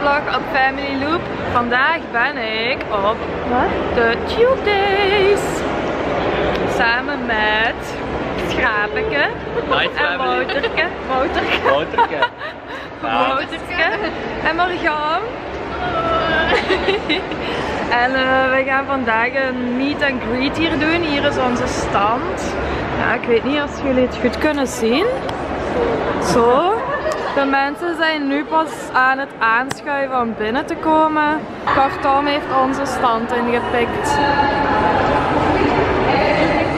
vlog op Family Loop. Vandaag ben ik op de Tube Days. Samen met Schrapeke en. Wouterke. Wouterke. Wouterke. Ja. Wouterke. En Marjan. En eh, we gaan vandaag een meet and greet hier doen. Hier is onze stand. Ja, ik weet niet of jullie het goed kunnen zien. Zo. De mensen zijn nu pas aan het aanschuiven om binnen te komen. Kortom heeft onze stand ingepikt.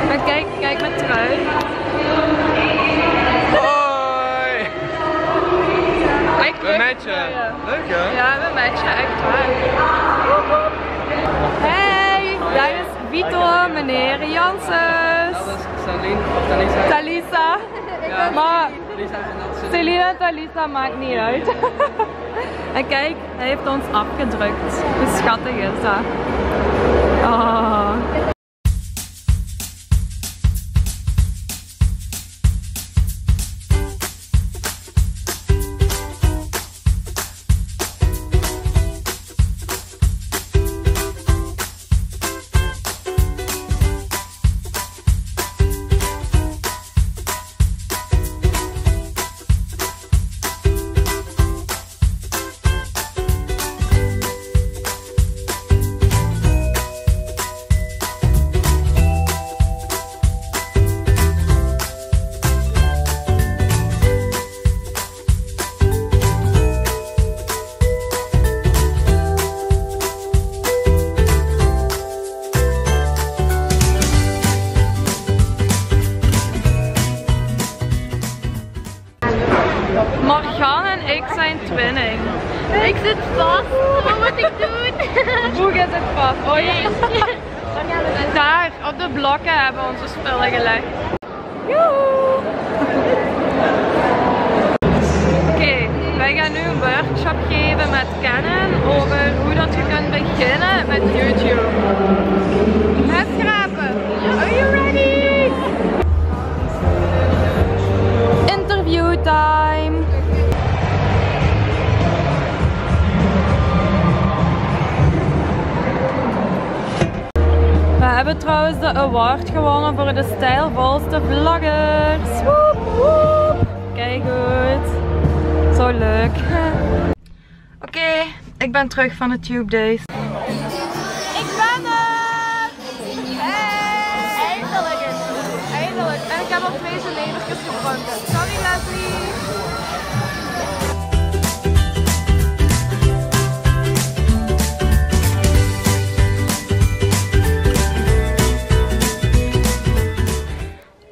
Maar kijk, kijk mijn trui. Hoi! Echt We matchen. Leuk hè? Ja, we matchen echt waar. Hey, daar is Vito, meneer Janssens. Saline of Talisa. Talisa. Ja. Maar Talisa maakt niet uit. en kijk, hij heeft ons afgedrukt. Hoe schattig is dat? Oh. Ik zit vast. Wat moet ik doen? Hoe is het vast? Oh ja. Daar, op de blokken hebben we onze spullen gelegd. Oké, wij gaan nu een workshop geven met Canon over hoe dat je kunt beginnen met YouTube. Het hebben trouwens de award gewonnen voor de stijlvolste vloggers. Woep, woep. Kijk goed. Zo leuk. Oké, ik ben terug van de Tube Days. Ik ben het! Hey! Eindelijk! Eindelijk! En ik heb al twee genevertjes gedronken.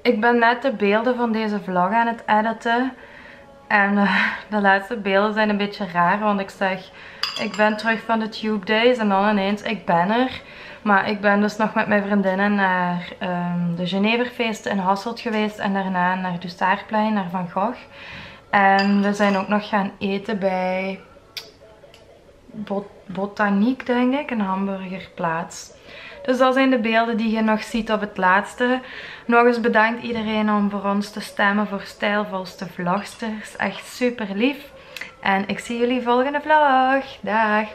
Ik ben net de beelden van deze vlog aan het editen. En eh, de laatste beelden zijn een beetje raar, want ik zeg, ik ben terug van de Tube Days en dan ineens, ik ben er. Maar ik ben dus nog met mijn vriendinnen naar ehm, de Geneverfeest in Hasselt geweest en daarna naar Dustaarplein, naar Van Gogh. En we zijn ook nog gaan eten bij Bot Botaniek, denk ik, een hamburgerplaats. Dus dat zijn de beelden die je nog ziet op het laatste. Nog eens bedankt iedereen om voor ons te stemmen voor stijlvolste vlogsters. Echt super lief. En ik zie jullie volgende vlog. Dag!